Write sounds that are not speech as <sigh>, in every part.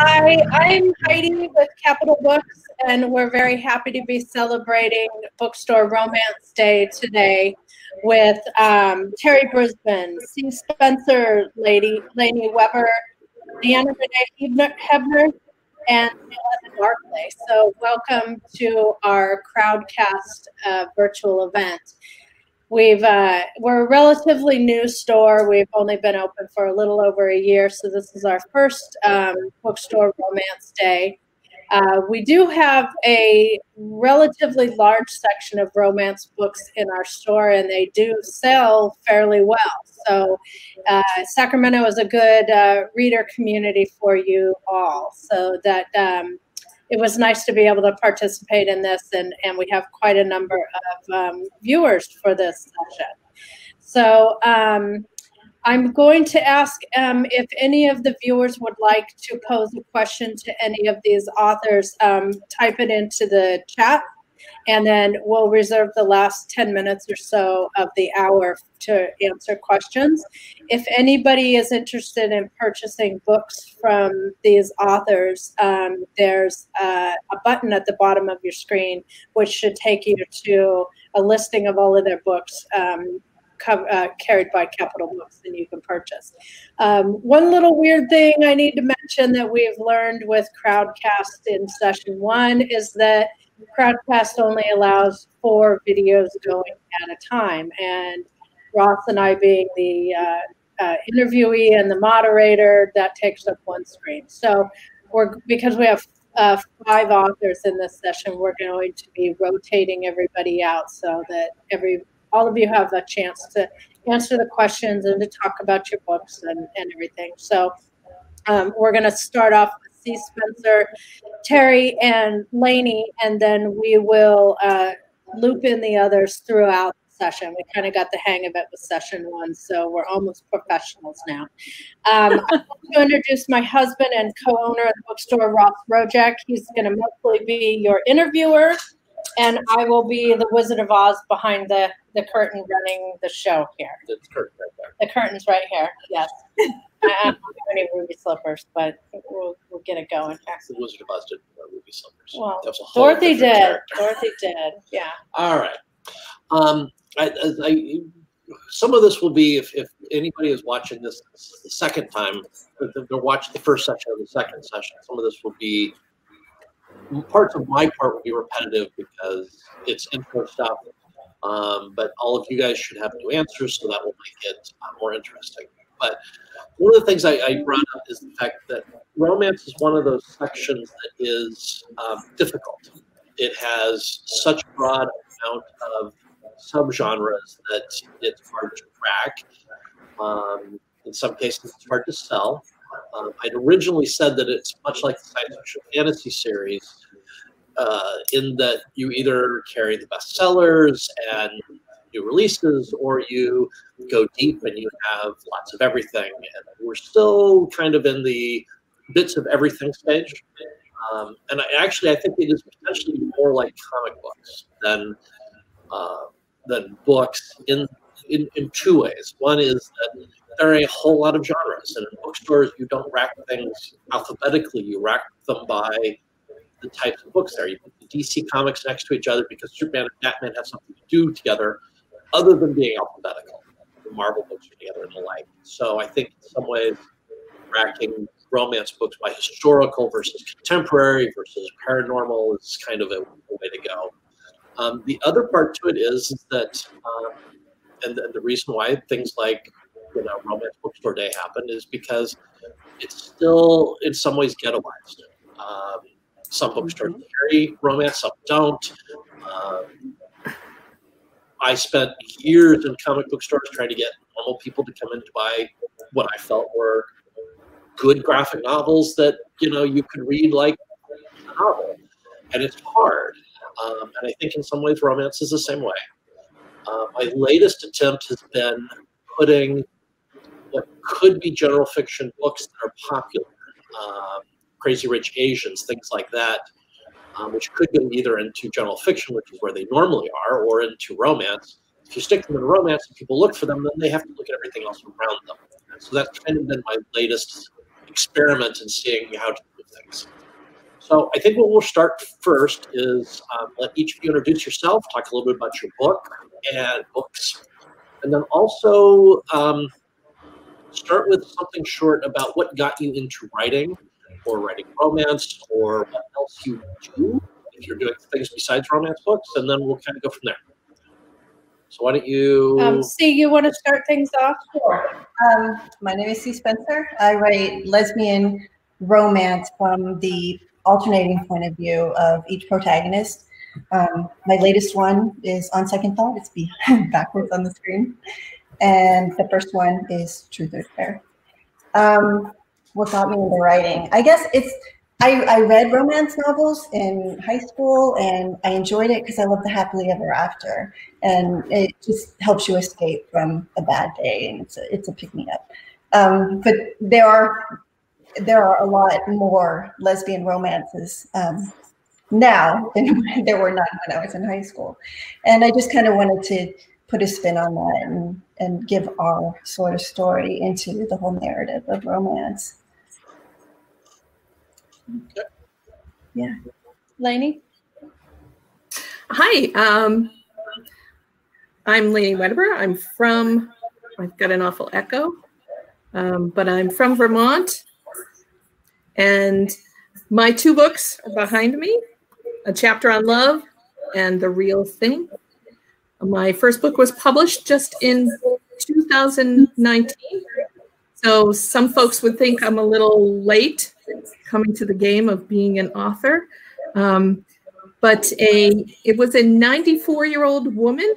Hi, I'm Heidi with Capital Books, and we're very happy to be celebrating Bookstore Romance Day today with um, Terri Brisbin, C. Spencer, Lady Laney Webber, Leanna Renee Hieber, and Barclay. So, welcome to our Crowdcast uh, virtual event. We've uh, we're a relatively new store. We've only been open for a little over a year, so this is our first um, bookstore romance day. Uh, we do have a relatively large section of romance books in our store, and they do sell fairly well. So, uh, Sacramento is a good uh, reader community for you all. So that um, it was nice to be able to participate in this, and, and we have quite a number of um, viewers for this session. So um, I'm going to ask um, if any of the viewers would like to pose a question to any of these authors, um, type it into the chat and then we'll reserve the last 10 minutes or so of the hour to answer questions. If anybody is interested in purchasing books from these authors, um, there's a button at the bottom of your screen which should take you to a listing of all of their books um, uh, carried by Capital Books and you can purchase. Um, one little weird thing I need to mention that we've learned with Crowdcast in session one is that Crowdcast only allows four videos going at a time, and Ross and I being the uh, uh, interviewee and the moderator, that takes up one screen. So we're because we have uh, five authors in this session, we're going to be rotating everybody out so that every all of you have a chance to answer the questions and to talk about your books and, and everything. So um, we're going to start off C. Spencer, Terri, and Laney, and then we will uh, loop in the others throughout the session. We kind of got the hang of it with session one, so we're almost professionals now. Um, I'm going to introduce my husband and co-owner of the bookstore, Ross Rojek. He's going to mostly be your interviewer, and I will be the Wizard of Oz behind the, the curtain running the show here. The curtain right there. The curtain's right here, yes. <laughs> I don't have any ruby slippers, but we'll, we'll get it going. The Wizard of Oz didn't wear ruby slippers. Well, Dorothy did. Character. Dorothy did. Yeah. All right. Um, I, I, some of this will be if, if anybody is watching this, the second time, they're watching the first session or the second session. Some of this will be parts of my part will be repetitive because it's intro stuff. Um, but all of you guys should have new answers, so that will make it uh, more interesting. But one of the things I, I, brought up is the fact that romance is one of those sections that is um, difficult. It has such a broad amount of subgenres that it's hard to crack. Um, in some cases, it's hard to sell. Um, I'd originally said that it's much like the science fiction fantasy series, uh, in that you either carry the bestsellers and new releases, or you go deep and you have lots of everything. And we're still kind of in the bits of everything stage. Um, and I, actually, I think it is potentially more like comic books than uh, than books in, in in two ways. One is that there are a whole lot of genres, and in bookstores you don't rack things alphabetically; you rack them by the types of books there. You put the DC comics next to each other because Superman and Batman have something to do together, other than being alphabetical. The Marvel books are together and the like. So I think in some ways, racking romance books by historical versus contemporary versus paranormal is kind of a, a way to go. Um, the other part to it is, is that, um, and, the, the reason why things like you know romance bookstore day happen is because it's still in some ways ghettoized. Um, some bookstores mm-hmm. carry romance, some don't. Um, I spent years in comic book stores trying to get normal people to come in to buy what I felt were good graphic novels that you know you could read like a novel, and it's hard. Um, and I think in some ways romance is the same way. Uh, my latest attempt has been putting what could be general fiction books that are popular, um, Crazy Rich Asians, things like that, um, which could go either into general fiction, which is where they normally are, or into romance. If you stick them in romance and people look for them, then they have to look at everything else around them. So that's kind of been my latest experiment in seeing how to do things. So I think what we'll start first is um, let each of you introduce yourself, talk a little bit about your book and books, and then also um, start with something short about what got you into writing or writing romance or what else you do if you're doing things besides romance books, and then we'll kind of go from there. So why don't you? Um, C, you want to start things off? Sure. Um, my name is C. Spencer. I write lesbian romance from the alternating point of view of each protagonist. Um, my latest one is On Second Thought. It's behind, <laughs> backwards on the screen. And the first one is Truth or Dare. Um, what got me into writing? I guess it's I, I read romance novels in high school and I enjoyed it because I love the happily ever after. And it just helps you escape from a bad day and it's a, it's a pick me up. Um, but there are there are a lot more lesbian romances um, now than <laughs> there were not when I was in high school. And I just kind of wanted to put a spin on that and, and give our sort of story into the whole narrative of romance. Yeah. Laney? Hi, um, I'm Laney Wedderburn. I'm from, I've got an awful echo, um, but I'm from Vermont. And my two books are behind me A Chapter on Love and The Real Thing. My first book was published just in 2019. So some folks would think I'm a little late coming to the game of being an author. Um, but a it was a 94 year old woman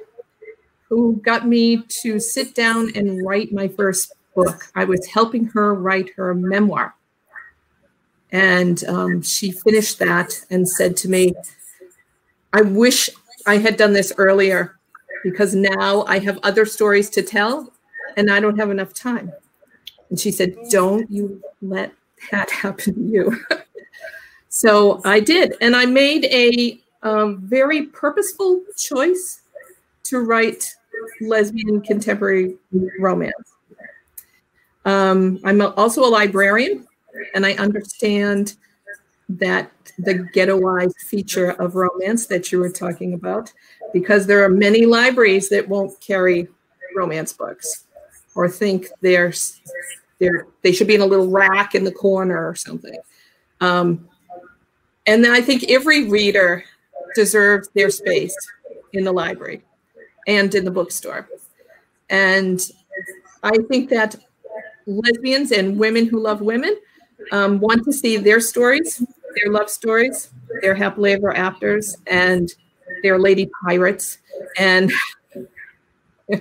who got me to sit down and write my first book. I was helping her write her memoir. And um, she finished that and said to me, I wish I had done this earlier because now I have other stories to tell and I don't have enough time. And she said, Don't you let that <laughs> happen to you. <laughs> so I did. And I made a um, very purposeful choice to write lesbian contemporary romance. Um, I'm also a librarian, and I understand that the ghettoized feature of romance that you were talking about, because there are many libraries that won't carry romance books or think they're they're they should be in a little rack in the corner or something. Um, and then I think every reader deserves their space in the library and in the bookstore. And I think that lesbians and women who love women um, want to see their stories, their love stories, their happily ever afters, and their lady pirates, and <laughs>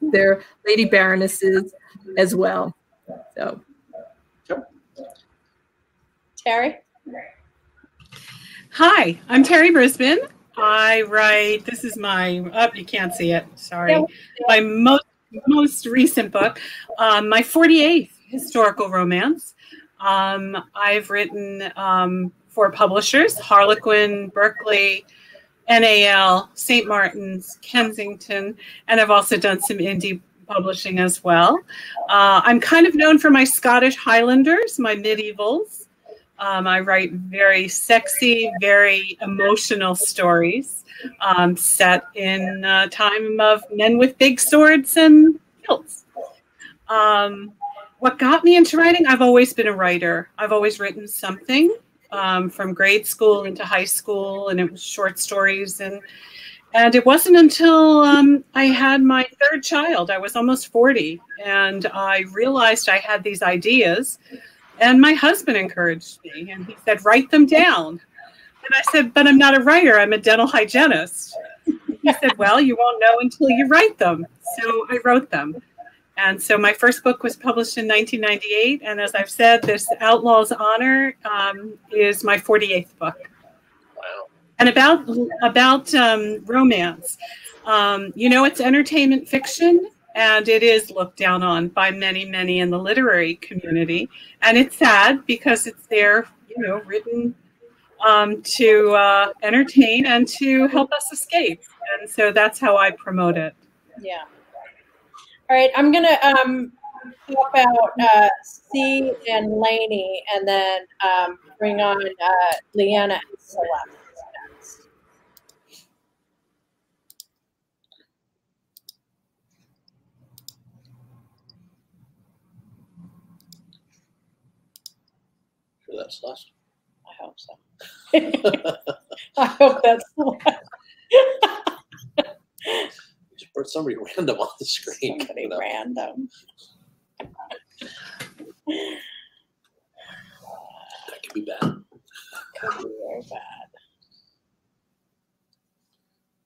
their lady baronesses as well. So, Terri? Hi, I'm Terri Brisbin. I write, this is my, oh, you can't see it, sorry. Yeah. My most, most recent book, um, my 48th historical romance. Um, I've written um, for publishers, Harlequin, Berkley, NAL, St. Martin's, Kensington, and I've also done some indie publishing as well. Uh, I'm kind of known for my Scottish Highlanders, my medievals. Um, I write very sexy, very emotional stories um, set in a time of men with big swords and kilts. Um, what got me into writing? I've always been a writer. I've always written something um, from grade school into high school, and it was short stories and and it wasn't until um, I had my third child, I was almost 40, and I realized I had these ideas. And my husband encouraged me, and he said, Write them down. And I said, But I'm not a writer, I'm a dental hygienist. He said, Well, you won't know until you write them. So I wrote them. And so my first book was published in 1998. And as I've said, this Outlaw's Honor um, is my 48th book Wow. and about about um, romance. Um, you know, it's entertainment fiction, and it is looked down on by many, many in the literary community. And it's sad because it's there, you know, written um, to uh, entertain and to help us escape. And so that's how I promote it. Yeah. All right, I'm gonna um, swap out uh, C and Laney, and then um, bring on uh, Leanna and Celeste. that's last. I hope so. <laughs> I hope that's Just <laughs> put somebody <laughs> random on the screen. somebody you know. random. That could be bad. Could be very bad.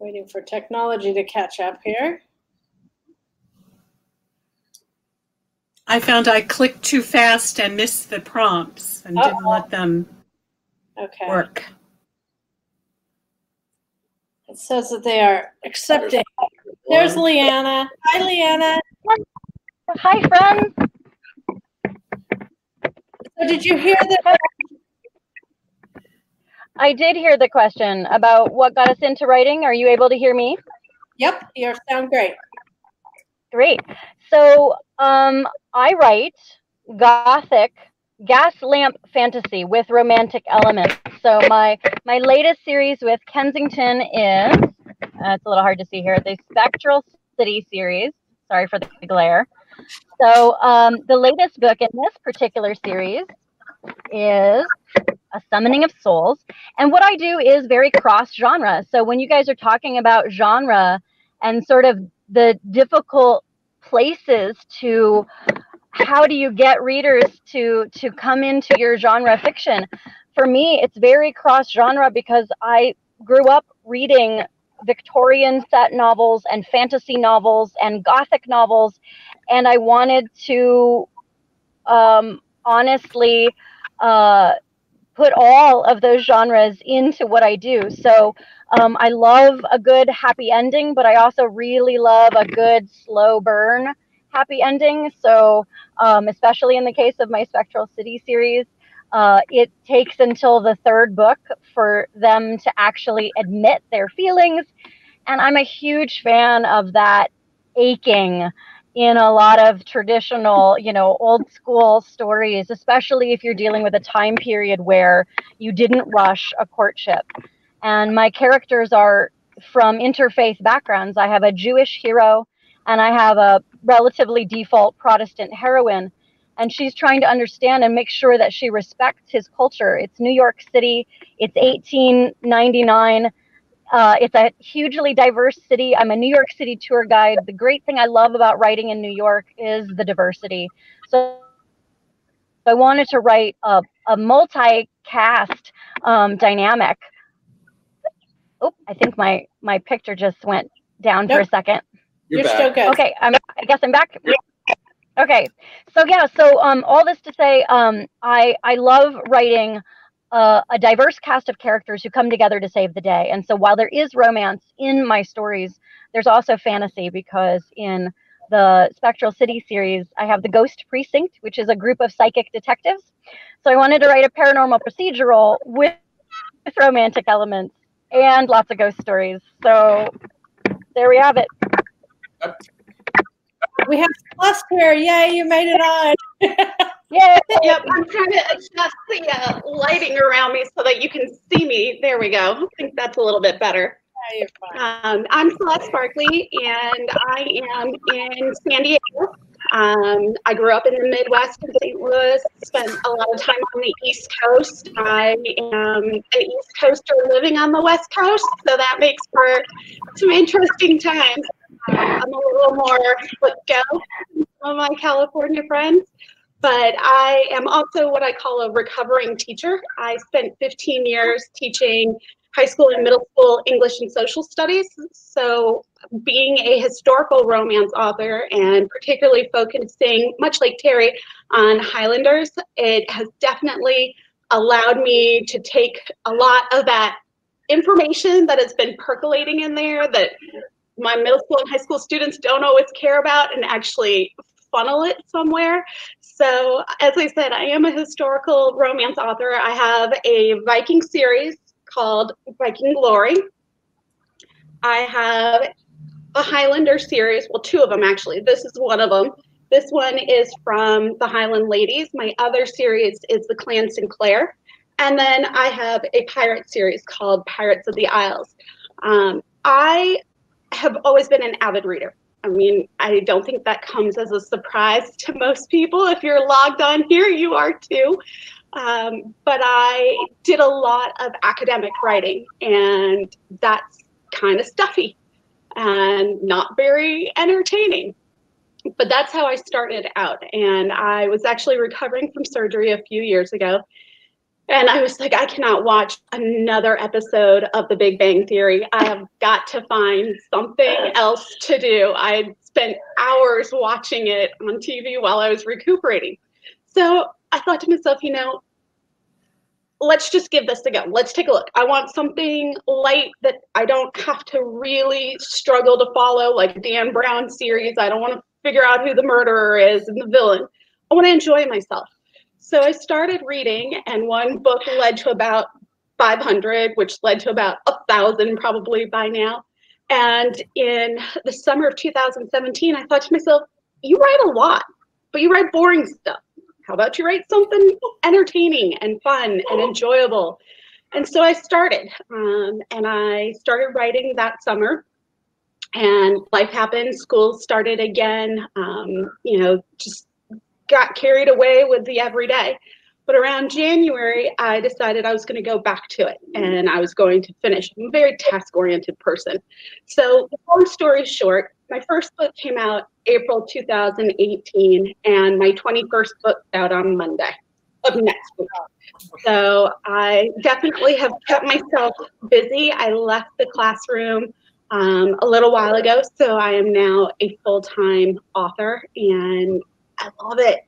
Waiting for technology to catch up here. I found I clicked too fast and missed the prompts and oh. didn't let them Okay. work. It says that they are accepting. There's One. Leanna. Hi, Leanna. Hi, friends. So did you hear the I did hear the question about what got us into writing. Are you able to hear me? Yep, you sound great. Great. So, um, I write gothic gas lamp fantasy with romantic elements. So my my latest series with Kensington is uh, it's a little hard to see here the Spectral City series. Sorry for the glare. So um, the latest book in this particular series is A Summoning of Souls. And what I do is very cross genre. So when you guys are talking about genre and sort of the difficult places to how do you get readers to to come into your genre fiction for me it's very cross genre because i grew up reading victorian set novels and fantasy novels and gothic novels and i wanted to um, honestly uh, put all of those genres into what i do so um, i love a good happy ending but i also really love a good slow burn happy ending so um, especially in the case of my Spectral City series. Uh, it takes until the third book for them to actually admit their feelings. And I'm a huge fan of that aching in a lot of traditional, you know, old school stories, especially if you're dealing with a time period where you didn't rush a courtship. And my characters are from interfaith backgrounds. I have a Jewish hero and I have a relatively default Protestant heroine. And she's trying to understand and make sure that she respects his culture. It's New York City, it's 1899. Uh, it's a hugely diverse city. I'm a New York City tour guide. The great thing I love about writing in New York is the diversity. So I wanted to write a, a multi cast um, dynamic. Oh, I think my, my picture just went down for a second. You're, You're, back. still good. Okay, I'm, I guess I'm back. Okay, so yeah, so um, all this to say, um, I I love writing uh, a diverse cast of characters who come together to save the day. And so while there is romance in my stories, there's also fantasy because in the Spectral City series, I have the Ghost Precinct, which is a group of psychic detectives. So I wanted to write a paranormal procedural with, with romantic elements and lots of ghost stories. So there we have it. We have Celeste here. Yay, you made it on. <laughs> Yay! Yep, I'm trying to adjust the uh, lighting around me so that you can see me. There we go. I think that's a little bit better. Yeah. Um, I'm Celeste Barclay, and I am in San Diego. Um, I grew up in the Midwest in St. Louis, spent a lot of time on the East Coast. I am an East Coaster living on the West Coast, so that makes for some interesting times. I'm a little more let go than some of my California friends but I am also what I call a recovering teacher. I spent 15 years teaching high school and middle school English and social studies. So, being a historical romance author and particularly focusing, much like Terri, on Highlanders, it has definitely allowed me to take a lot of that information that has been percolating in there that my middle school and high school students don't always care about and actually funnel it somewhere. So, as I said, I am a historical romance author. I have a Viking series called Viking Glory. I have a Highlander series, well, two of them actually. This is one of them This one is from the Highland Ladies. My other series is the Clan Sinclair. And then I have a pirate series called Pirates of the Isles. Um, I have always been an avid reader. I mean, I don't think that comes as a surprise to most people. If you're logged on here, you are too. Um, but I did a lot of academic writing, and that's kind of stuffy and not very entertaining. But that's how I started out. And I was actually recovering from surgery a few years ago. And I was like, I cannot watch another episode of The Big Bang Theory. I have got to find something else to do. I spent hours watching it on TV while I was recuperating. So I thought to myself, you know, let's just give this a go. Let's take a look. I want something light that I don't have to really struggle to follow, like Dan Brown series. I don't want to figure out who the murderer is and the villain. I want to enjoy myself. So I started reading, and one book led to about 500, which led to about a thousand probably by now. And in the summer of 2017, I thought to myself, you write a lot, but you write boring stuff. How about you write something entertaining and fun and enjoyable? And so I started, um, and I started writing that summer. And life happened, school started again, um, you know, just got carried away with the everyday. But around January, I decided I was going to go back to it and I was going to finish. I'm a very task oriented person. So, long story short, my first book came out April 2018, and my 21st book out on Monday of next week. So I definitely have kept myself busy. I left the classroom um, a little while ago, so I am now a full time author, and I love it.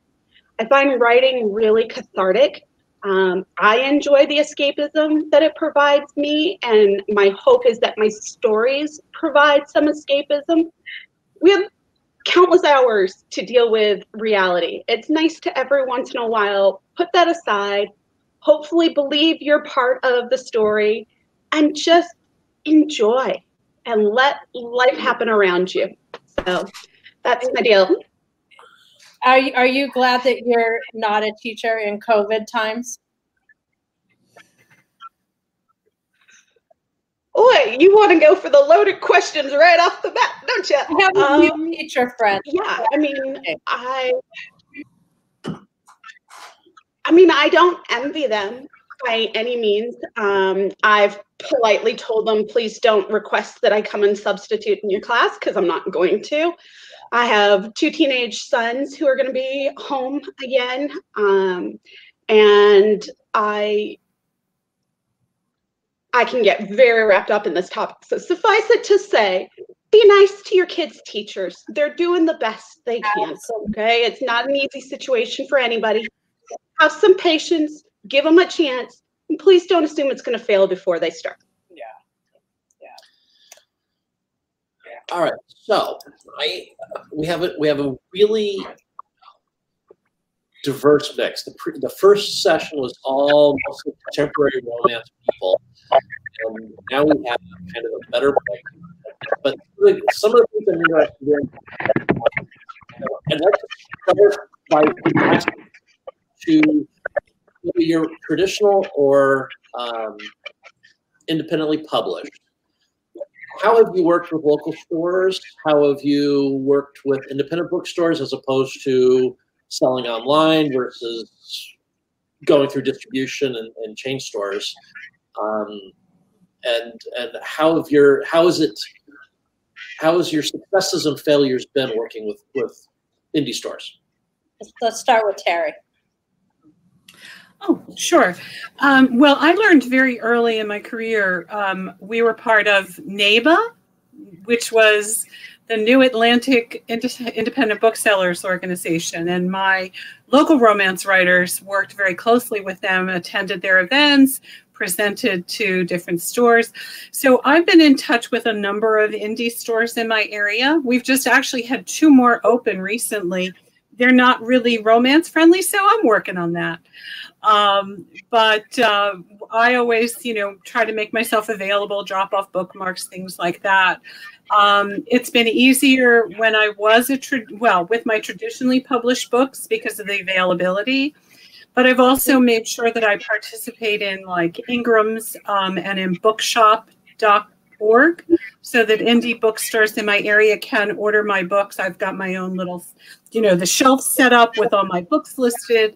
I find writing really cathartic. Um, I enjoy the escapism that it provides me, and my hope is that my stories provide some escapism. We have countless hours to deal with reality. It's nice to every once in a while put that aside, hopefully, believe you're part of the story, and just enjoy and let life happen around you. So that's my deal. Are you, are you glad that you're not a teacher in COVID times? Boy, you want to go for the loaded questions right off the bat, don't you? I have a um, new teacher friend. Yeah, I mean, I, I mean, I don't envy them by any means. Um, I've politely told them, please don't request that I come and substitute in your class because I'm not going to. I have two teenage sons who are going to be home again. Um, and I I can get very wrapped up in this topic. So suffice it to say, be nice to your kids' teachers. They're doing the best they can. Okay. It's not an easy situation for anybody. Have some patience, give them a chance, and please don't assume it's going to fail before they start. Yeah. Yeah. All right. So I we have a we have a really diverse mix. The, pre, the first session was all mostly contemporary romance people, and now we have kind of a better. But some of the things I'm interested in, to start by asking to your traditional or um, independently published how have you worked with local stores? How have you worked with independent bookstores as opposed to selling online versus going through distribution and, and chain stores? Um, and and how have your how is it how has your successes and failures been working with with indie stores? Let's start with Terri. Oh, sure. Um, well, I learned very early in my career. Um, we were part of NAIBA, which was the New Atlantic Independent Booksellers Organization, and my local romance writers worked very closely with them, attended their events, presented to different stores. So I've been in touch with a number of indie stores in my area. We've just actually had two more open recently they're not really romance friendly, so I'm working on that. Um, but uh, I always, you know, try to make myself available, drop off bookmarks, things like that. Um, it's been easier when I was a tra- well with my traditionally published books because of the availability. But I've also made sure that I participate in like Ingram's um, and in bookshop.org so that indie bookstores in my area can order my books. I've got my own little, you know, the shelf set up with all my books listed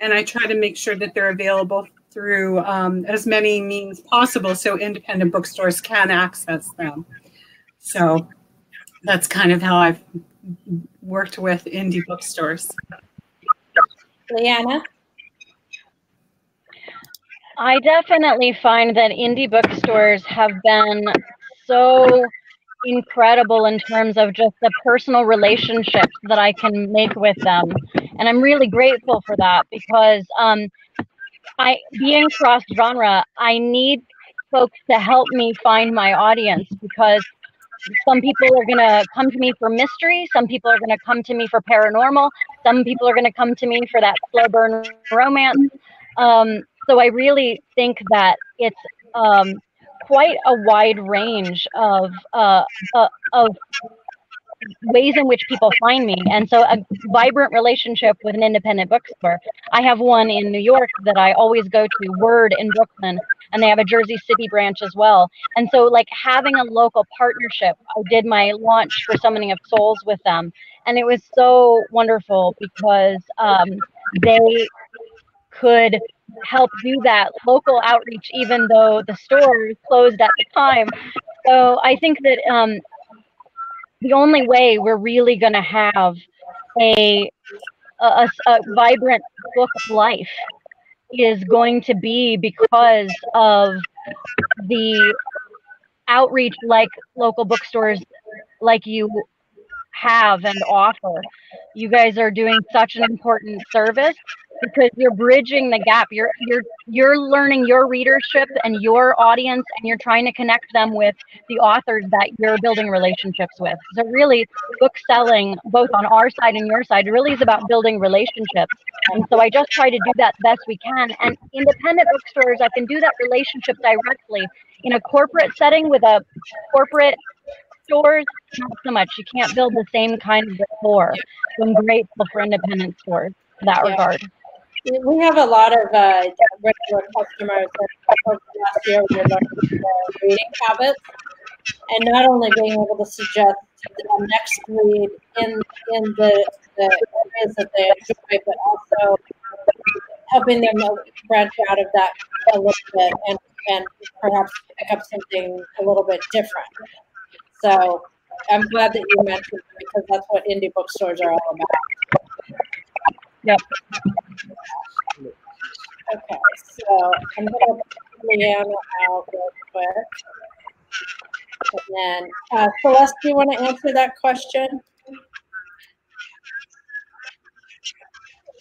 and I try to make sure that they're available through um, as many means possible so independent bookstores can access them. So that's kind of how I've worked with indie bookstores. Leanna? I definitely find that indie bookstores have been so incredible in terms of just the personal relationships that I can make with them. And I'm really grateful for that because um, I being cross genre, I need folks to help me find my audience because some people are going to come to me for mystery, some people are going to come to me for paranormal, some people are going to come to me for that slow burn romance. Um, so I really think that it's um, quite a wide range of uh, uh, of ways in which people find me. And so a vibrant relationship with an independent bookstore. I have one in new york that i always go to word in brooklyn and they have a jersey city branch as well. And so like having a local partnership i did my launch for summoning of souls with them and it was so wonderful because um, they could help do that local outreach, even though the store closed at the time. So I think that um, the only way we're really going to have a, a, a vibrant book life is going to be because of the outreach like local bookstores like you have and offer. You guys are doing such an important service because you're bridging the gap. You're you're you're learning your readership and your audience and you're trying to connect them with the authors that you're building relationships with. So really book selling both on our side and your side really is about building relationships. And so I just try to do that best we can. And independent bookstores, I can do that relationship directly in a corporate setting with a corporate stores, not so much. You can't build the same kind of rapport. So I'm grateful for independent stores in that yeah. regard. We have a lot of uh, regular customers that last year we learning reading habits, and not only being able to suggest the next read in in the, the areas that they enjoy, but also helping them branch out of that a little bit and, and perhaps pick up something a little bit different. So I'm glad that you mentioned it because that's what indie bookstores are all about. Yep. Okay, so I'm going to put Leanna out real quick. And then, uh, Celeste, do you want to answer that question?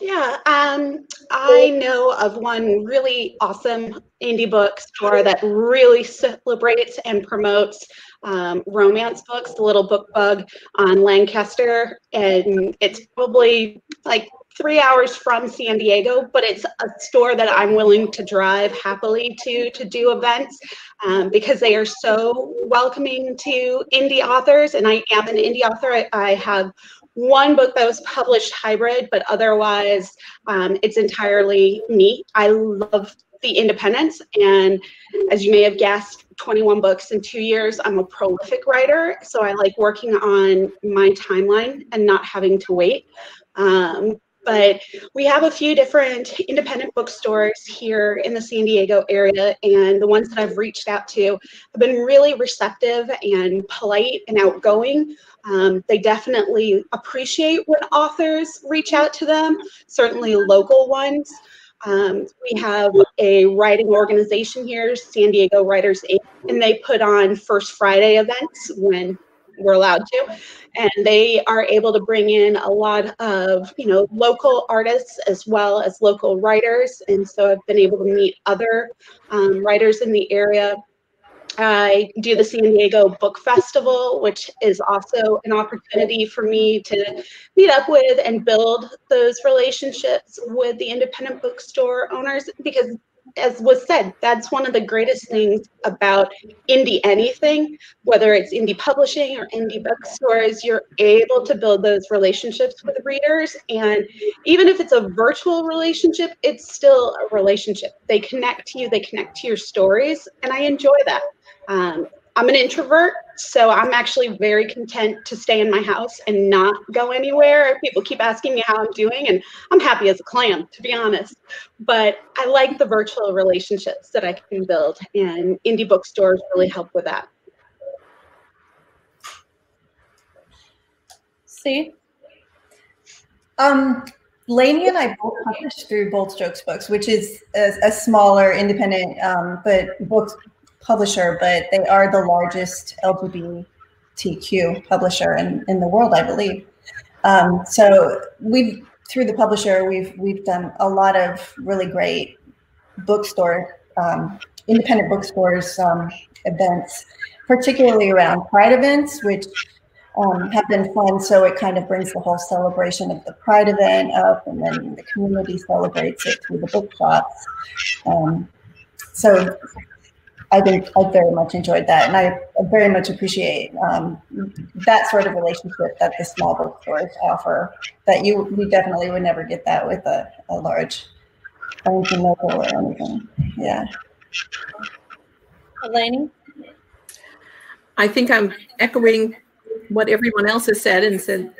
Yeah, um, I know of one really awesome indie bookstore that really celebrates and promotes um, romance books, The Little Book Bug on Lancaster. And it's probably like three hours from San Diego, but it's a store that I'm willing to drive happily to to do events um, because they are so welcoming to indie authors. And I am an indie author. I, I have one book that was published hybrid, but otherwise um, it's entirely me. I love the independence. And as you may have guessed, 21 books in two years. I'm a prolific writer, so I like working on my timeline and not having to wait. Um, but we have a few different independent bookstores here in the San Diego area, and the ones that I've reached out to have been really receptive and polite and outgoing. Um, they definitely appreciate when authors reach out to them, certainly local ones. Um, we have a writing organization here, San Diego Writers Inc., and they put on First Friday events when we're allowed to. And they are able to bring in a lot of you know local artists as well as local writers. And so i've been able to meet other um, writers in the area. I do the San Diego Book Festival, which is also an opportunity for me to meet up with and build those relationships with the independent bookstore owners because as was said, that's one of the greatest things about indie anything, whether it's indie publishing or indie bookstores, you're able to build those relationships with readers. And even if it's a virtual relationship, it's still a relationship. They connect to you, they connect to your stories, and I enjoy that. Um, I'm an introvert, so I'm actually very content to stay in my house and not go anywhere. People keep asking me how I'm doing, and I'm happy as a clam, to be honest. But I like the virtual relationships that I can build, and indie bookstores really help with that. See? Um, and I both published through Bold Strokes Books, which is a, a smaller independent um, but books publisher, but they are the largest LGBTQ publisher in, in the world, I believe. Um, so we've through the publisher, we've we've done a lot of really great bookstore, um, independent bookstores um, events, particularly around Pride events, which um, have been fun. So it kind of brings the whole celebration of the Pride event up, and then the community celebrates it through the bookshops. Um, so I think I very much enjoyed that, and I very much appreciate um, that sort of relationship that the small bookstores offer. That you you definitely would never get that with a, a large Barnes and Noble or anything. Yeah. Elaine, I think I'm echoing what everyone else has said and said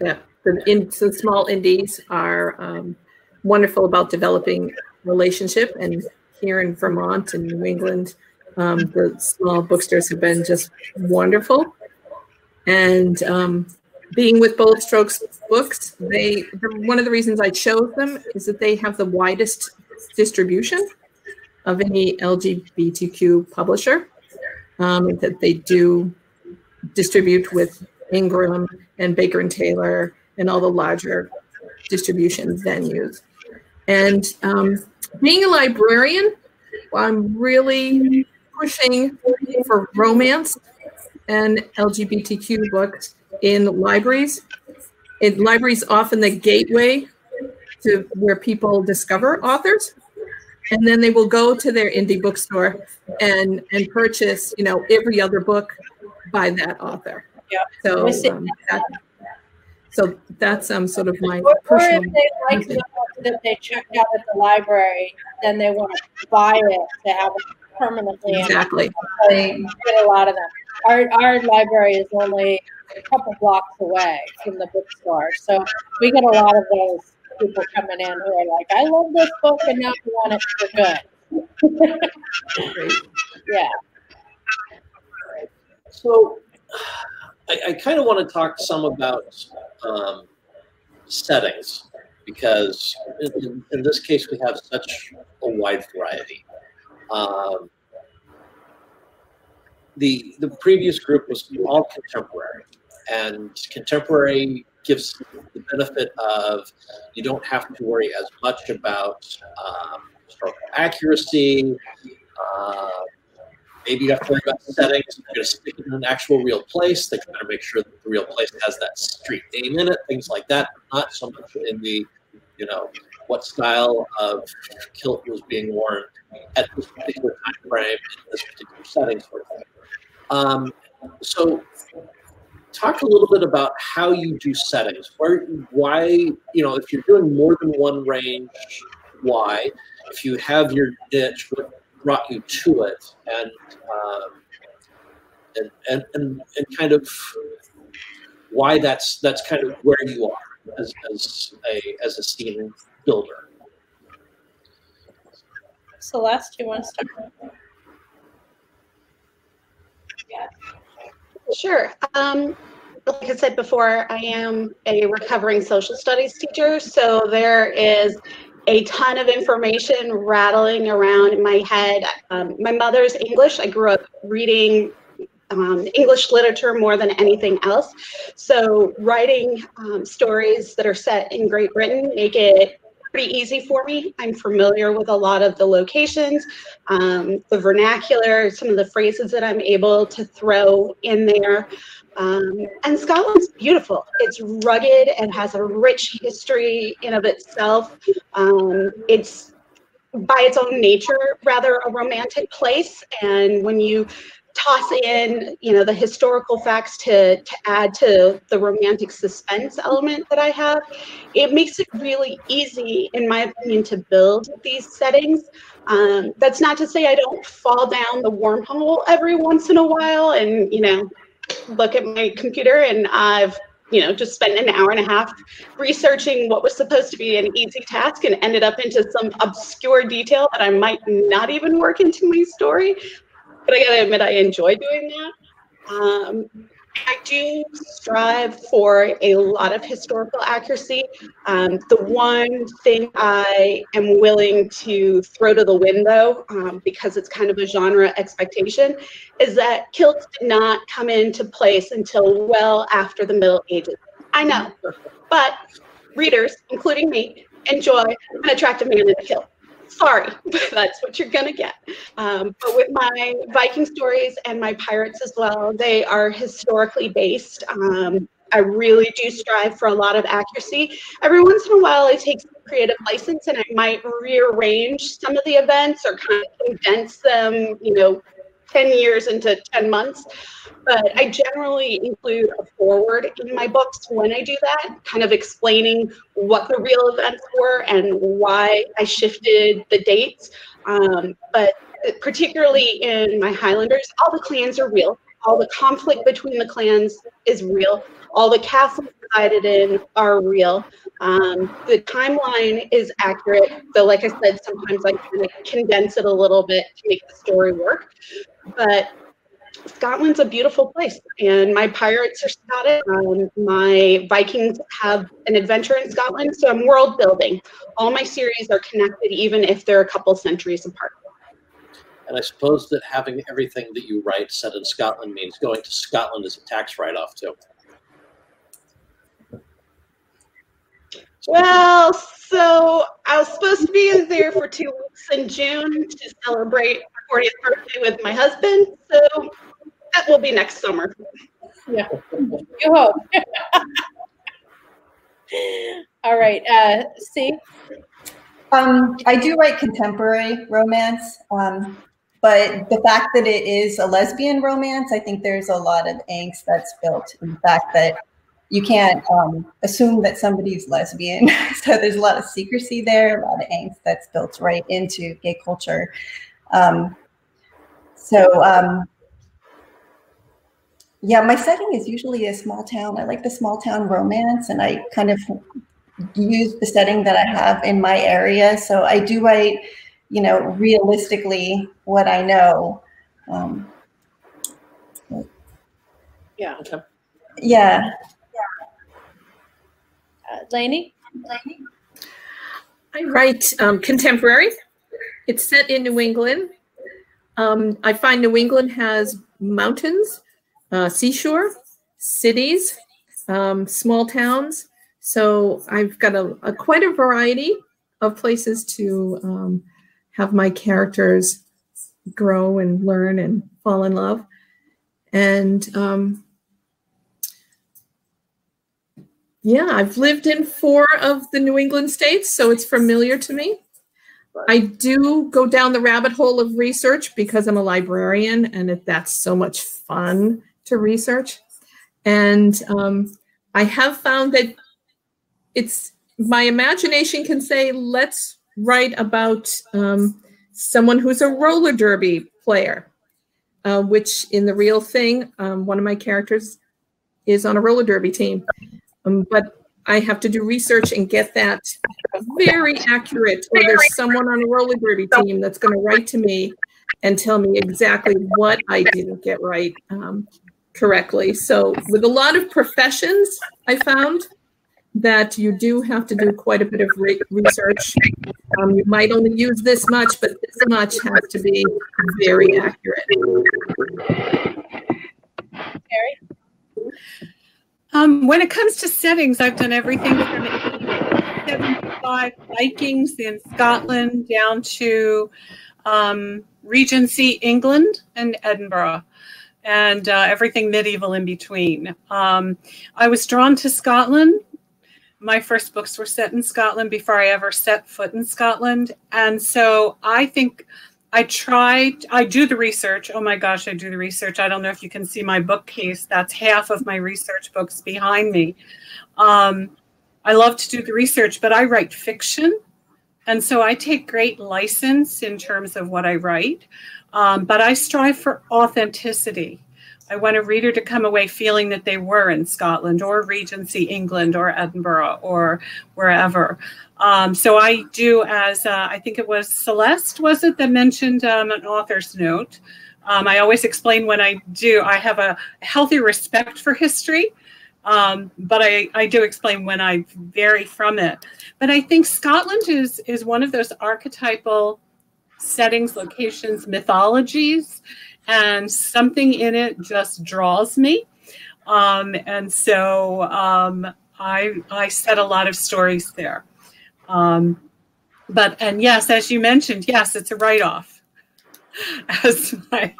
that the, in, the small indies are um, wonderful about developing relationship and here in Vermont and New England, um, the small bookstores have been just wonderful. And um, being with Bold Strokes Books, they one of the reasons I chose them is that they have the widest distribution of any LGBTQ publisher. Um, that they do distribute with Ingram and Baker and Taylor and all the larger distribution venues. And um, being a librarian, I'm really pushing for romance and LGBTQ books in libraries. In libraries, often the gateway to where people discover authors, and then they will go to their indie bookstore and and purchase, you know, every other book by that author. Yeah. So um, that, so that's um sort of my Or, or if they like the book that they checked out at the library, then they want to buy it to have it permanently. Exactly. They get a lot of them. Our, our library is only a couple blocks away from the bookstore, so we get a lot of those people coming in who are like, "I love this book, and now I want it for good." <laughs> yeah. So I, I kind of want to talk some about um, settings because in, in, this case we have such a wide variety. Um, the the previous group was all contemporary, and contemporary gives the benefit of you don't have to worry as much about um, accuracy. Uh, maybe you have to worry about settings. You're going to stick it in an actual real place. They try to make sure that the real place has that street name in it, things like that. Not so much in the, you know, what style of kilt was being worn at this particular time frame in this particular setting, sort of thing. Um, so, talk a little bit about how you do settings. Where, why, you know, if you're doing more than one range, why? If you have your niche, what brought you to it, and um, and, and and and kind of why that's that's kind of where you are as, as a as a scene builder. Celeste, you want to start? Sure. Um, like I said before, I am a recovering social studies teacher, so there is a ton of information rattling around in my head. Um, my mother's English. I grew up reading um, English literature more than anything else. So writing um, stories that are set in Great Britain make it pretty easy for me. I'm familiar with a lot of the locations, um, the vernacular, some of the phrases that I'm able to throw in there. Um, and Scotland's beautiful. It's rugged and has a rich history in of itself. Um, it's by its own nature rather a romantic place. And when you toss in, you know, the historical facts to, to add to the romantic suspense element that I have, it makes it really easy, in my opinion, to build these settings. Um, that's not to say I don't fall down the wormhole every once in a while and, you know, look at my computer and I've you know just spent an hour and a half researching what was supposed to be an easy task and ended up into some obscure detail that I might not even work into my story. But I gotta admit, I enjoy doing that. Um, I do strive for a lot of historical accuracy. Um, the one thing I am willing to throw to the window, um, because it's kind of a genre expectation, is that kilts did not come into place until well after the Middle Ages. I know, but readers, including me, enjoy an attractive man in a kilt sorry, <laughs> that's what you're gonna get. Um, but with my Viking stories and my pirates as well, they are historically based. Um, I really do strive for a lot of accuracy. Every once in a while, I take some creative license and I might rearrange some of the events or kind of condense them, you know, 10 years into 10 months. But I generally include a forward in my books when I do that, kind of explaining what the real events were and why I shifted the dates. Um, but particularly in my Highlanders, all the clans are real. All the conflict between the clans is real. All the castles divided in are real. Um, the timeline is accurate, though, like I said, sometimes I kind of condense it a little bit to make the story work. But Scotland's a beautiful place, and my pirates are Scottish. Um, my Vikings have an adventure in Scotland, so I'm world building. All my series are connected, even if they're a couple centuries apart. And I suppose that having everything that you write set in Scotland means going to Scotland as a tax write-off too. Well, so I was supposed to be there for two weeks in June to celebrate my 40th birthday with my husband. So that will be next summer. Yeah, you hope. <laughs> All right, uh, C. Um, I do write contemporary romance, um, but the fact that it is a lesbian romance, I think there's a lot of angst that's built in the fact that you can't um, assume that somebody's lesbian. <laughs> so there's a lot of secrecy there, a lot of angst that's built right into gay culture. Um, so um, yeah, my setting is usually a small town. I like the small town romance, and I kind of use the setting that I have in my area. So I do write, you know, realistically what I know. Um, yeah. Okay. Yeah. Uh, Laney? I write um, contemporary. It's set in New England. Um, I find New England has mountains, uh, seashore, cities, um, small towns. So I've got a, a, quite a variety of places to um, have my characters grow and learn and fall in love. And um, yeah, I've lived in four of the New England states, so it's familiar to me. I do go down the rabbit hole of research because I'm a librarian and it, that's so much fun to research. And um, I have found that it's my imagination can say, let's write about um, someone who's a roller derby player, uh, which in the real thing, um, one of my characters is on a roller derby team. Um, but I have to do research and get that very accurate, or there's someone on a roller derby team that's going to write to me and tell me exactly what I didn't get right um, correctly. So, with a lot of professions, I found that you do have to do quite a bit of re research. Um, you might only use this much, but this much has to be very accurate. Carrie? Um, when it comes to settings, I've done everything from 1875 Vikings in Scotland down to um, Regency England and Edinburgh and uh, everything medieval in between. Um, I was drawn to Scotland. My first books were set in Scotland before I ever set foot in Scotland. And so I think I tried, I do the research. Oh my gosh, I do the research. I don't know if you can see my bookcase. That's half of my research books behind me. Um, I love to do the research, but I write fiction. And so I take great license in terms of what I write, um, but I strive for authenticity. I want a reader to come away feeling that they were in Scotland or Regency England or Edinburgh or wherever. Um, so I do, as uh, I think it was Celeste, was it that mentioned um, an author's note? Um, I always explain when I do, I have a healthy respect for history. Um, but I, I do explain when I vary from it. But I think Scotland is is one of those archetypal settings, locations, mythologies, and something in it just draws me. Um, and so um, I I set a lot of stories there. Um, but and yes, as you mentioned, yes, it's a write off. <laughs> as my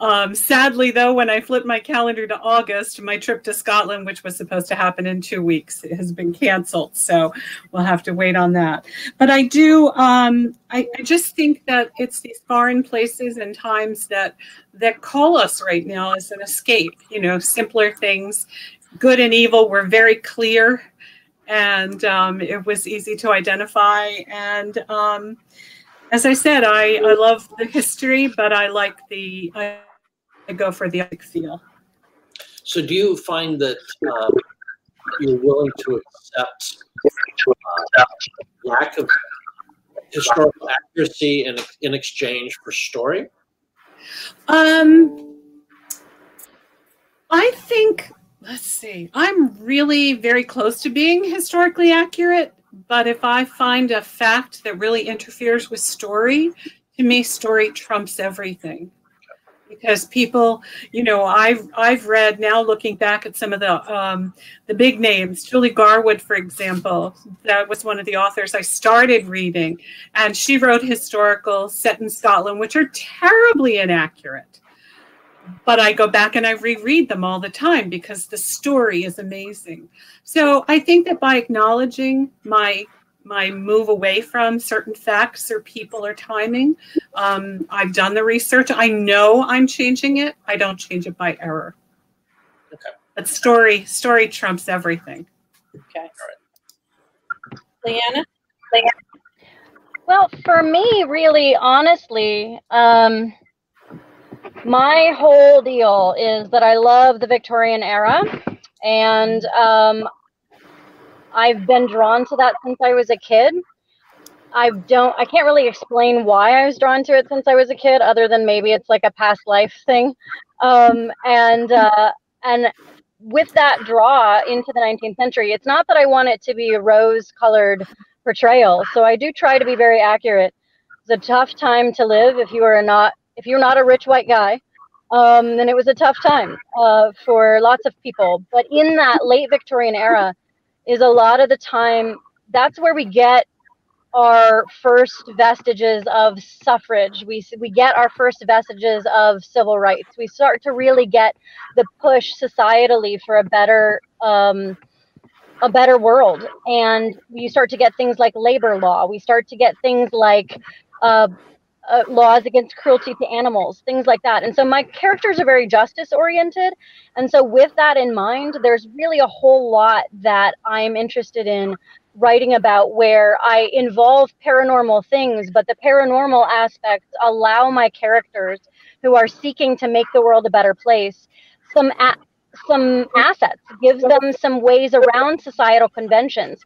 um, sadly though when i flipped my calendar to august my trip to scotland which was supposed to happen in two weeks has been canceled. So we'll have to wait on that. But i do um, I, I just think that it's these foreign places and times that that call us right now as an escape you know simpler things. Good and evil were very clear and um, it was easy to identify. And um, as I said, I, I love the history, but I like the, I, I go for the feel. So do you find that um, you're willing to accept uh, lack of historical accuracy in, in exchange for story? Um, I think, let's see, I'm really very close to being historically accurate but if I find a fact that really interferes with story, to me, story trumps everything. Because people, you know, I've I've read now looking back at some of the um, the big names, Julie Garwood, for example, that was one of the authors I started reading, and she wrote historical set in Scotland, which are terribly inaccurate but I go back and I reread them all the time because the story is amazing. So I think that by acknowledging my my move away from certain facts or people or timing, um, I've done the research. I know I'm changing it. I don't change it by error. Okay. But story story trumps everything. Okay. All right. Leanna. Leanna. Well, for me, really, honestly, um, my whole deal is that I love the Victorian era, and um, I've been drawn to that since I was a kid. I don't, I can't really explain why I was drawn to it since I was a kid, other than maybe it's like a past life thing. Um, and uh, and with that draw into the 19th century, it's not that I want it to be a rose-colored portrayal. So I do try to be very accurate. It's a tough time to live if you are not if you're not a rich white guy, um, then it was a tough time uh, for lots of people. But in that late Victorian era, is a lot of the time that's where we get our first vestiges of suffrage. We we get our first vestiges of civil rights. We start to really get the push societally for a better um, a better world, and you start to get things like labor law. We start to get things like uh, uh, laws against cruelty to animals, things like that. And so my characters are very justice oriented. And so, with that in mind, there's really a whole lot that I'm interested in writing about where I involve paranormal things, but the paranormal aspects allow my characters who are seeking to make the world a better place some a- some assets, gives them some ways around societal conventions.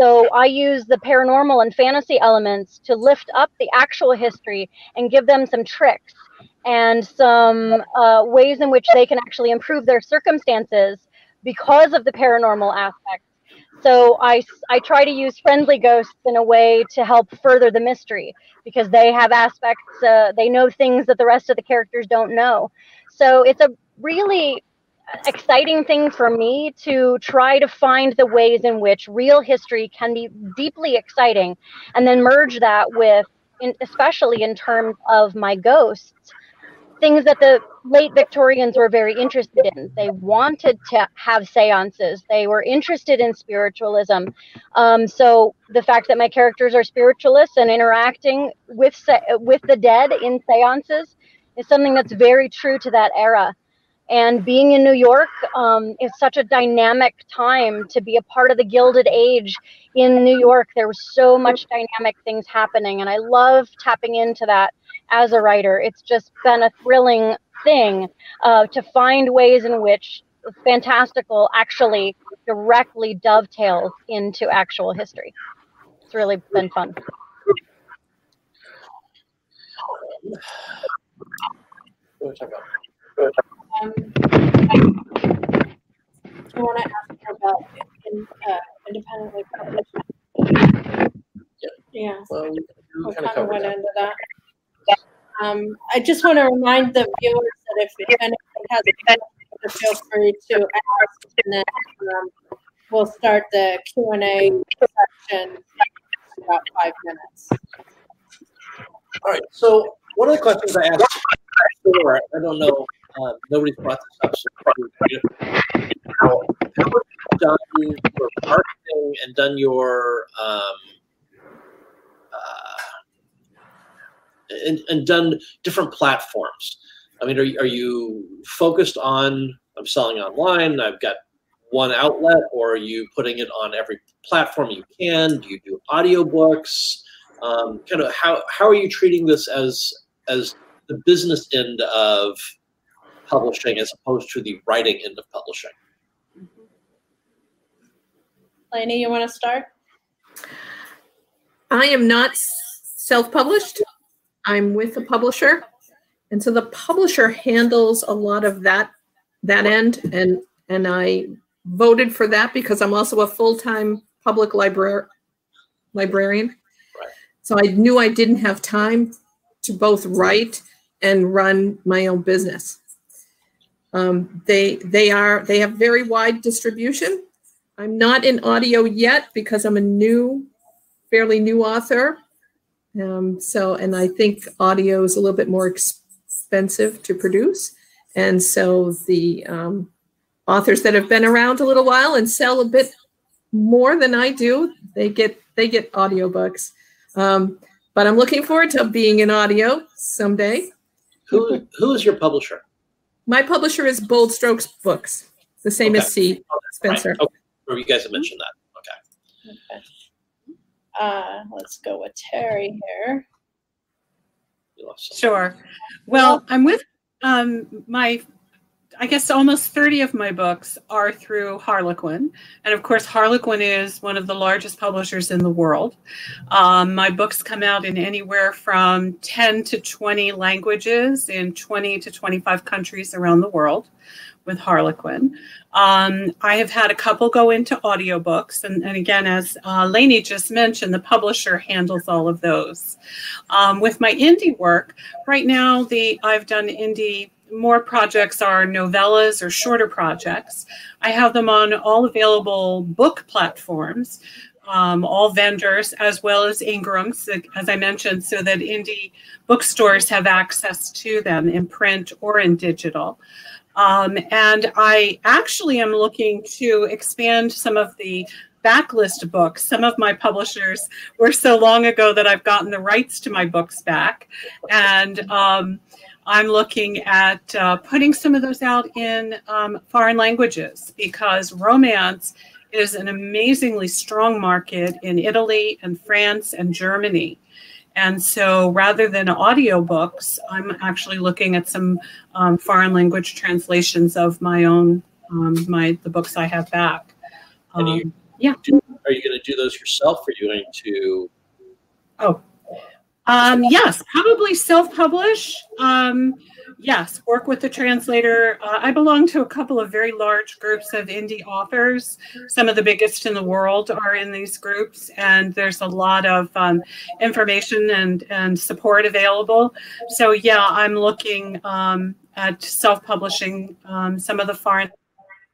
So I use the paranormal and fantasy elements to lift up the actual history and give them some tricks and some uh, ways in which they can actually improve their circumstances because of the paranormal aspects. So I, I try to use friendly ghosts in a way to help further the mystery because they have aspects, uh, they know things that the rest of the characters don't know. So it's a really exciting thing for me to try to find the ways in which real history can be deeply exciting and then merge that with in, especially in terms of my ghosts things that the late Victorians were very interested in. They wanted to have seances. They were interested in spiritualism. Um, so the fact that my characters are spiritualists and interacting with with the dead in seances is something that's very true to that era. And being in New York um, is such a dynamic time to be a part of the Gilded Age in New York. There was so much dynamic things happening, and I love tapping into that as a writer. It's just been a thrilling thing uh, to find ways in which fantastical actually directly dovetails into actual history. It's really been fun. Um, I, want to ask her about in, uh, independently published. Yeah. Well, we, we kind of went into that. Um, I just want to remind the viewers that if, if anyone has questions, feel free to ask, and then um, we'll start the Q and A section in about five minutes. All right. So one of the questions I asked before, I don't know, uh, nobody's brought this up, so how, how have you done your marketing and done your um, uh, and, and done different platforms? I mean, are, are you focused on, I'm selling online, I've got one outlet, or are you putting it on every platform you can? Do you do audiobooks? Um, kind of how, how are you treating this as, as the business end of publishing as opposed to the writing end of publishing? Mm-hmm. Laney, you want to start? I am not self-published. I'm with a publisher. And so the publisher handles a lot of that that end and and I voted for that because I'm also a full-time public library librarian. So I knew I didn't have time to both write and run my own business. Um, they they are they have very wide distribution. I'm not in audio yet because I'm a new, fairly new author. Um, so, and I think audio is a little bit more expensive to produce. And so the um, authors that have been around a little while and sell a bit more than I do, they get they get audiobooks. Um, but I'm looking forward to being in audio someday. Who who is your publisher? My publisher is Bold Strokes Books, the same okay. as C. Spencer. Right. Okay. Or you guys have mentioned that. Okay. Okay. Uh, let's go with Terri here. Sure. Well, I'm with um, my, I guess almost 30 of my books are through Harlequin. And of course, Harlequin is one of the largest publishers in the world. Um, my books come out in anywhere from 10 to 20 languages in 20 to 25 countries around the world with Harlequin. Um, I have had a couple go into audiobooks. And, and again, as uh, Laney just mentioned, the publisher handles all of those. Um, with my indie work, right now, the I've done indie more projects are novellas or shorter projects. I have them on all available book platforms, um, all vendors, as well as Ingrams, as I mentioned, so that indie bookstores have access to them in print or in digital. Um, and I actually am looking to expand some of the backlist books. Some of my publishers were so long ago that I've gotten the rights to my books back. And um, I'm looking at uh, putting some of those out in um, foreign languages because romance is an amazingly strong market in Italy and France and Germany. And so rather than audiobooks, I'm actually looking at some um, foreign language translations of my own, um, my the books I have back. Um, you, yeah. Do, are you going to do those yourself? Or are you going to? Oh, um, yes, probably self-publish. Um, yes, work with the translator. Uh, I belong to a couple of very large groups of indie authors. Some of the biggest in the world are in these groups, and there's a lot of um, information and, and support available. So yeah, I'm looking um, at self-publishing um, some of the foreign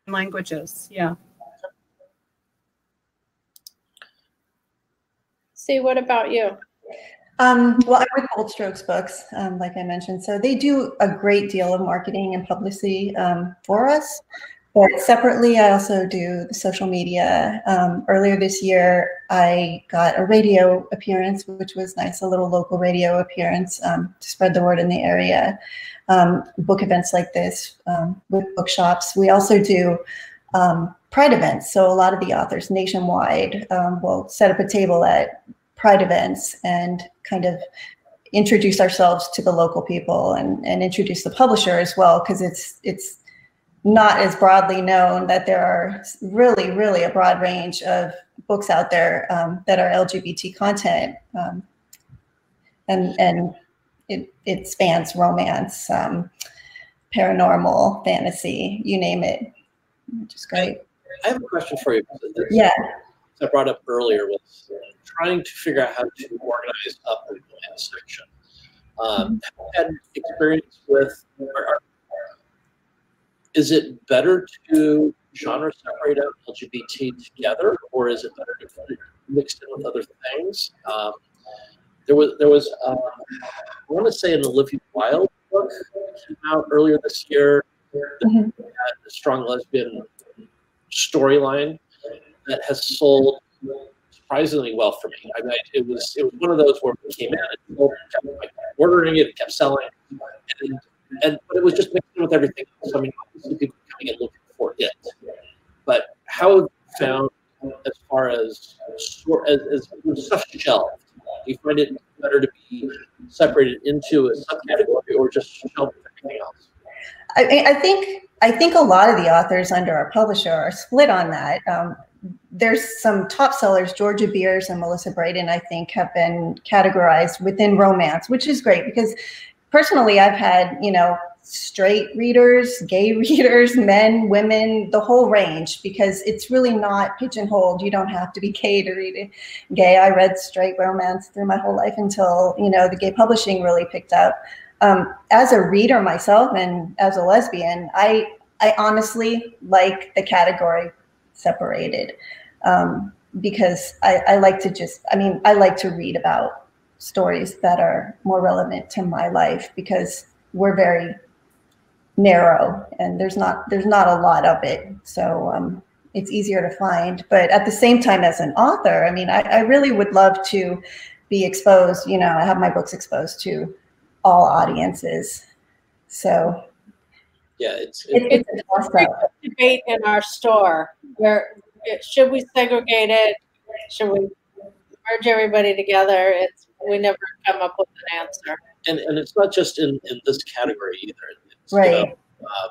languages. Yeah. C, what about you? Um, well, I'm with Bold Strokes Books, um, like I mentioned. So they do a great deal of marketing and publicity um, for us. But separately, I also do the social media. Um, earlier this year, I got a radio appearance, which was nice, a little local radio appearance um, to spread the word in the area. Um, book events like this with bookshops. We also do um, Pride events. So a lot of the authors nationwide um, will set up a table at Pride events and kind of introduce ourselves to the local people and, and introduce the publisher as well, because it's it's not as broadly known that there are really, really a broad range of books out there um, that are LGBT content. Um, and and it, it spans romance, um, paranormal, fantasy, you name it, which is great. I have a question for you. Yeah. I brought up earlier was trying to figure out how to organize up a section. Um, had experience with, is it better to genre separate out LGBT together, or is it better to put it mixed in with other things? Um, there was there was uh, I want to say an Olivia Wilde book that came out earlier this year that Mhm. had a strong lesbian storyline that has sold surprisingly well for me. I mean, it was it was one of those where it came in and people kept like, ordering it, kept selling, and, and but it was just mixed in with everything else. I mean, obviously people coming and looking for it, but how found as far as as, as stuff shelved? Do you find it better to be separated into a subcategory or just shelved with everything else? I, I think I think a lot of the authors under our publisher are split on that. Um, there's some top sellers, Georgia Beers and Melissa Braden, I think, have been categorized within romance, which is great because personally, I've had you know straight readers, gay <laughs> readers, men, women, the whole range, because it's really not pigeonholed. You don't have to be gay to read it. Gay. I read straight romance through my whole life until you know the gay publishing really picked up. Um, as a reader myself and as a lesbian, I I honestly like the category separated. Um, because I, I like to just I mean I like to read about stories that are more relevant to my life because we're very narrow and there's not there's not a lot of it. So um, it's easier to find. But at the same time as an author i mean I, I really would love to be exposed you know i have my books exposed to all audiences. So Yeah, it's it, it, it's a toss. Debate in our store where should we segregate it? Should we merge everybody together? It's we never come up with an answer. and, and it's not just in, in this category either. It's, You Right. know, um,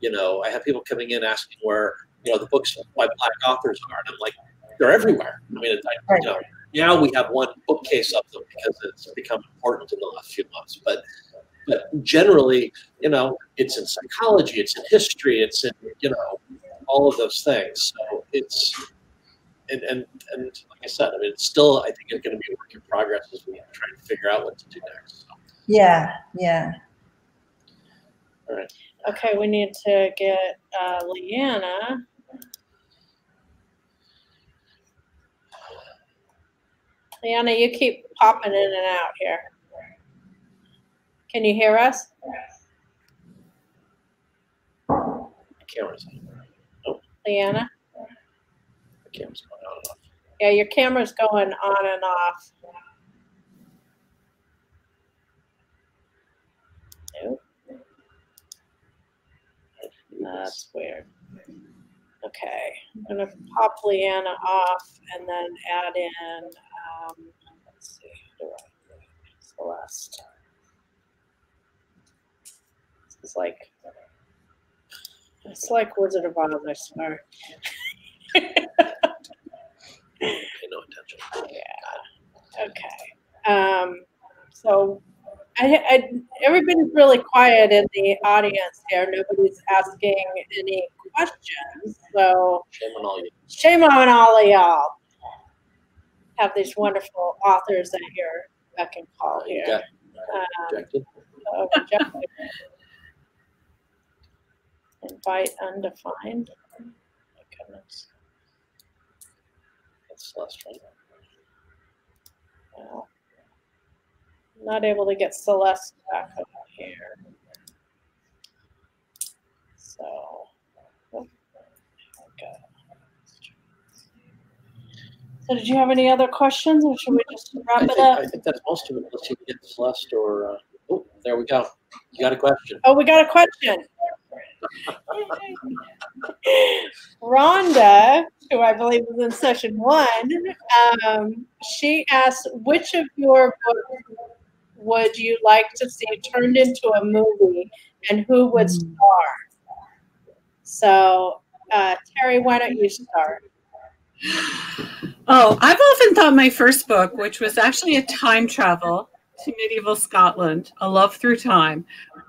you know, I have people coming in asking where you know the books by black authors are, and I'm like, they're everywhere. I mean, it's like, Right. you know, now we have one bookcase of them because it's become important in the last few months, but. But generally, you know, it's in psychology, it's in history, it's in you know, all of those things. So it's and and and like I said, I mean, it's still I think it's going to be a work in progress as we try to figure out what to do next. So, yeah yeah all right. Okay, we need to get uh, Leanna. Leanna, you keep popping in and out here. Can you hear us? Camera's Leanna? the camera's going on and off. Yeah, your camera's going on and off. Nope. That's weird. Okay, I'm gonna pop Leanna off and then add in, um, let's see, who do I, Celeste. Is like, it's like Wizard of Oz, I swear. Pay no attention. Yeah. Okay. Um, so I, I, everybody's really quiet in the audience here. Nobody's asking any questions. So Shame on all you. shame on all of y'all. Have these wonderful authors at your beck and call You here. got Um, rejected. so rejected. Invite undefined. That's, that's Celeste, right? Well, not able to get Celeste back up here. So, oh, okay. So did you have any other questions or should we just I wrap it think, up? I think that's most of it. Let's see if we get Celeste or, uh, oh, there we go. You got a question. Oh, we got a question. Rhonda, who I believe was in session one, um, she asked, which of your books would you like to see turned into a movie and who would star? So, uh, Terri, why don't you start? Oh, I've often thought my first book, which was actually a time travel to medieval Scotland, A Love Through Time,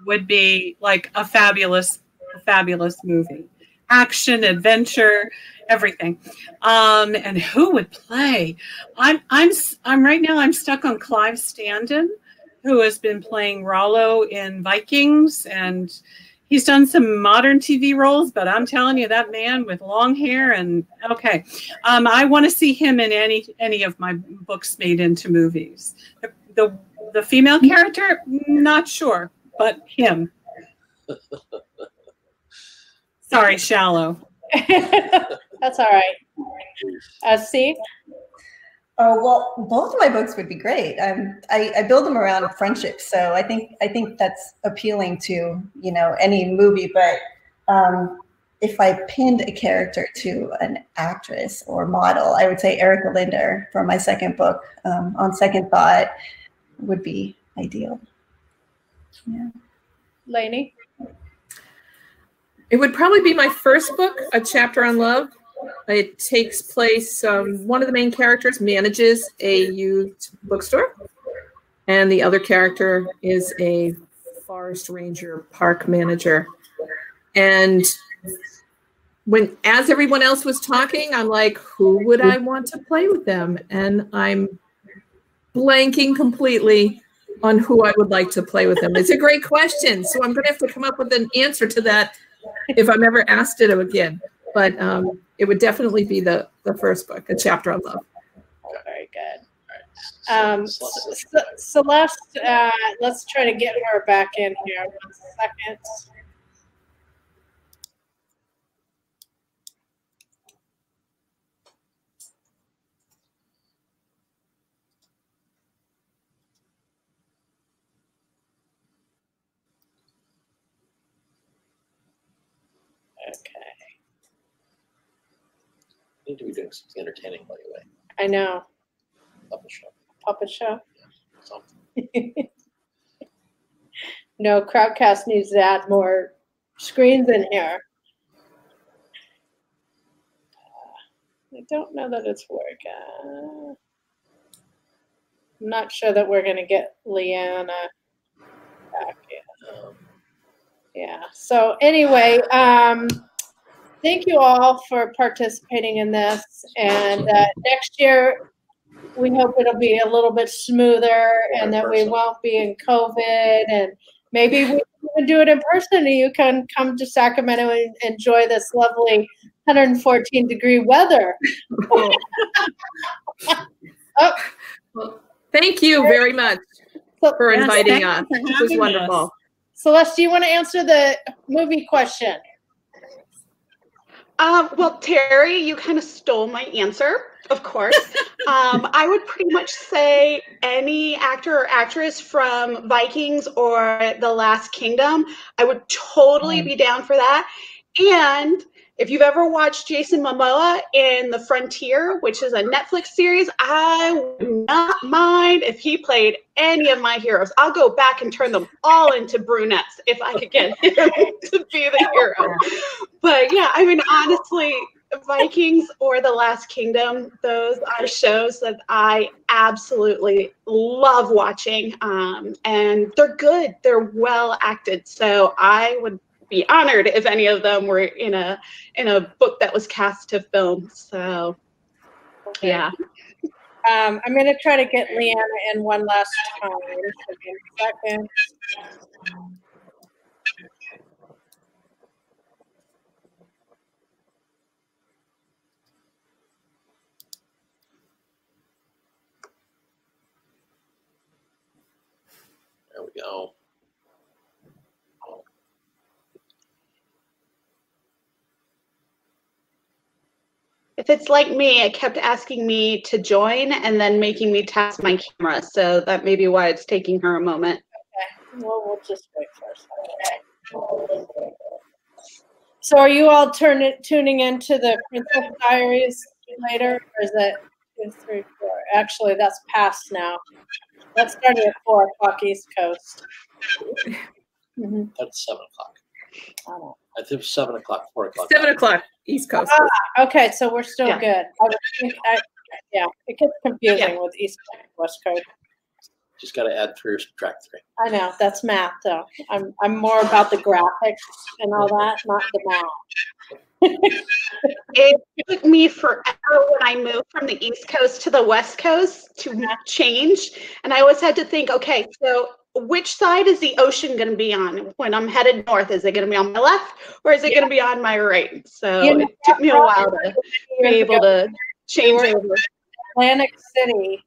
would be like a fabulous, a fabulous movie. Action, adventure, everything. Um, and who would play? I'm, I'm, I'm right now. I'm stuck on Clive Standen, who has been playing Rollo in Vikings, and he's done some modern TV roles. But I'm telling you, that man with long hair and okay, um, I want to see him in any any of my books made into movies. The, the the female character, not sure, but him. <laughs> Sorry, shallow. <laughs> That's all right. Uh, C, Oh well, both of my books would be great. Um, I, I build them around friendship, so I think I think that's appealing to you know any movie. But um, if I pinned a character to an actress or model, I would say Erika Linder for my second book. Um, on second thought, would be ideal. Yeah. Laney. It would probably be my first book, A Chapter on Love. It takes place, um, one of the main characters manages a used bookstore, and the other character is a forest ranger park manager. And when, as everyone else was talking, I'm like, who would I want to play with them? And I'm blanking completely on who I would like to play with them. It's a great question. So I'm going to have to come up with an answer to that if I'm ever asked it again. But um, it would definitely be the the first book, a chapter on love. Very good. Um, C- C- Celeste, uh, let's try to get her back in here. One second. Okay, Need to be doing something entertaining, by the way. I know. The show. Puppet show. Something. <laughs> no, Crowdcast needs to add more screens in here. I don't know that it's working. I'm not sure that we're gonna get Leanna back in. Um, Yeah. So anyway, um, thank you all for participating in this. And uh, next year, we hope it'll be a little bit smoother and that we won't be in COVID and maybe we can do it in person and you can come to Sacramento and enjoy this lovely 114 degree weather. <laughs> oh, Well, thank you very much for inviting thank us. you for This was having us. wonderful. Celeste, do you want to answer the movie question? Um, well, Terri, you kind of stole my answer, of course. <laughs> um, I would pretty much say any actor or actress from Vikings or The Last Kingdom. I would totally be down for that. And if you've ever watched Jason Momoa in The Frontier, which is a Netflix series, I would not mind if he played any of my heroes. I'll go back and turn them all into brunettes if I could <laughs> get to be the hero. But yeah, I mean, honestly, Vikings or The Last Kingdom, those are shows that I absolutely love watching. Um, and they're good, they're well acted. So I would be honored if any of them were in a in a book that was cast to film. So yeah. Um, I'm going to try to get Leanna in one last time. Second. There we go. If it's like me, it kept asking me to join and then making me test my camera. So that may be why it's taking her a moment. Well, we'll just wait for a second. So are you all turning tuning into the Princess Diaries later, or is it two, three, four? Actually, that's past now. That's starting at four o'clock East Coast. <laughs> Mhm, That's seven o'clock. I don't- I think seven o'clock, four o'clock. Seven o'clock East Coast. Ah, Okay, so we're still Yeah. good. I would think, I, yeah, it gets confusing with East Coast, West Coast. Just got to add three or subtract three. I know, that's math though. I'm, I'm more about the graphics and all that, not the math. <laughs> It took me forever when I moved from the East Coast to the West Coast to change. And I always had to think, okay, so which side is the ocean going to be on when I'm headed north? Is it going to be on my left or is it going to be on my right? So You know, it took me a while to be able to change over. Atlantic City,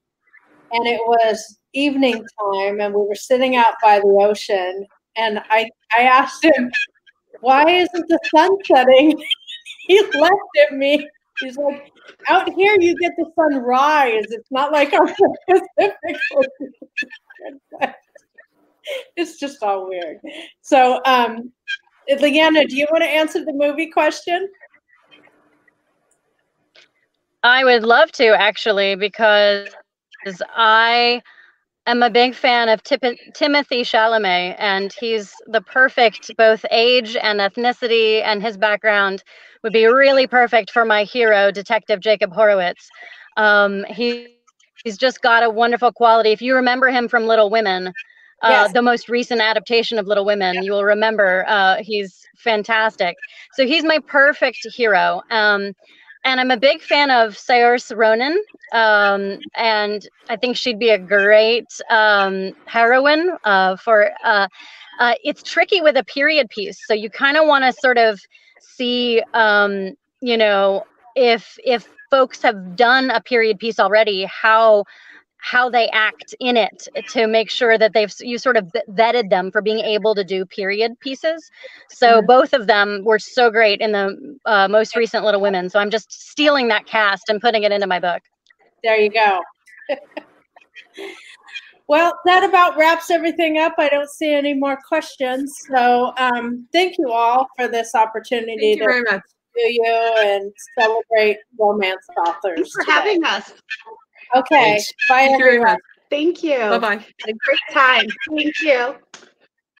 and it was evening time, and we were sitting out by the ocean, and I I asked him, "Why isn't the sun setting?" <laughs> he laughed at me. He's like, "Out here, you get the sun rise. It's not like the <laughs> Pacific." <laughs> Ocean." <laughs> it's just all weird. So, um, Leanna, do you want to answer the movie question? I would love to actually because I am a big fan of Tip- Timothée Chalamet and he's the perfect both age and ethnicity and his background would be really perfect for my hero detective Jacob Horowitz. Um, he he's just got a wonderful quality. If you remember him from Little Women, uh, Yes. the most recent adaptation of Little Women, you will remember uh, he's fantastic. So he's my perfect hero. Um, and I'm a big fan of Saoirse Ronan, um, and I think she'd be a great um, heroine uh, for. Uh, uh, it's tricky with a period piece, so you kind of want to sort of see, um, you know, if if folks have done a period piece already, how how they act in it to make sure that they've you sort of vetted them for being able to do period pieces. So both of them were so great in the uh, most recent Little Women. So I'm just stealing that cast and putting it into my book. There you go. well, that about wraps everything up. I don't see any more questions. So um, thank you all for this opportunity Thank you to very much. do you and celebrate romance authors. Thanks for today. having us. Okay. Thanks. Bye, Thank you very everyone. Thank you. Bye bye. Had a great time. Thank you.